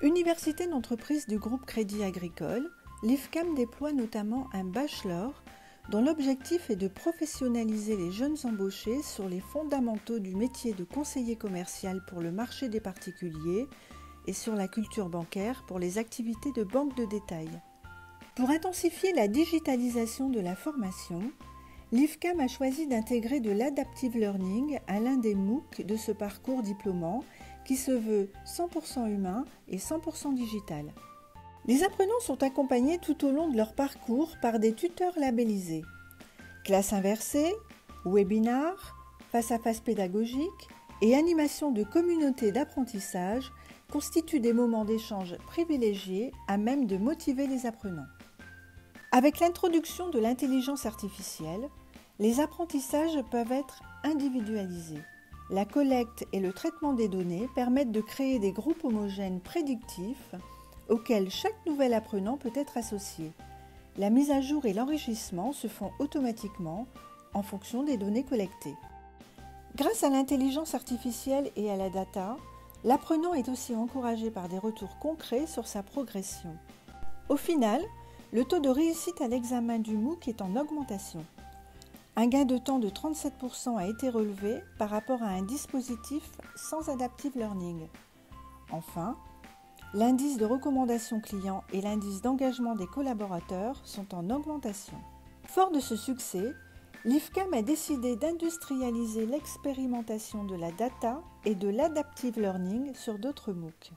Université d'entreprise du groupe Crédit Agricole, l'IFCAM déploie notamment un bachelor dont l'objectif est de professionnaliser les jeunes embauchés sur les fondamentaux du métier de conseiller commercial pour le marché des particuliers et sur la culture bancaire pour les activités de banque de détail. Pour intensifier la digitalisation de la formation, l'IFCAM a choisi d'intégrer de l'adaptive learning à l'un des MOOC de ce parcours diplômant qui se veut 100% humain et 100% digital. Les apprenants sont accompagnés tout au long de leur parcours par des tuteurs labellisés. Classe inversée, webinars, face-à-face pédagogique et animation de communautés d'apprentissage constituent des moments d'échange privilégiés à même de motiver les apprenants. Avec l'introduction de l'intelligence artificielle, les apprentissages peuvent être individualisés. La collecte et le traitement des données permettent de créer des groupes homogènes prédictifs auxquels chaque nouvel apprenant peut être associé. La mise à jour et l'enrichissement se font automatiquement en fonction des données collectées. Grâce à l'intelligence artificielle et à la data, l'apprenant est aussi encouragé par des retours concrets sur sa progression. Au final, le taux de réussite à l'examen du MOOC est en augmentation. Un gain de temps de 37% a été relevé par rapport à un dispositif sans adaptive learning. Enfin, l'indice de recommandation client et l'indice d'engagement des collaborateurs sont en augmentation. Fort de ce succès, l'IFCAM a décidé d'industrialiser l'expérimentation de la data et de l'adaptive learning sur d'autres MOOC.